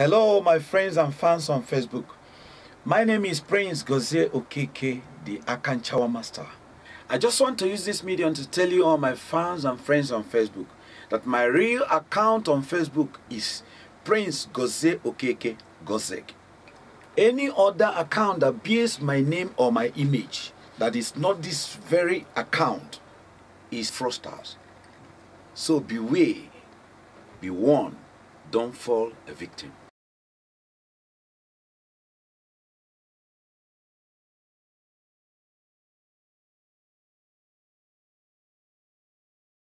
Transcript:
Hello, my friends and fans on Facebook. My name is Prince Gozie Okeke, the Akanchawa Master. I just want to use this medium to tell you all my fans and friends on Facebook that my real account on Facebook is Prince Gozie Okeke Gozek. Any other account that bears my name or my image that is not this very account is fraudsters. So beware, be warned, don't fall a victim.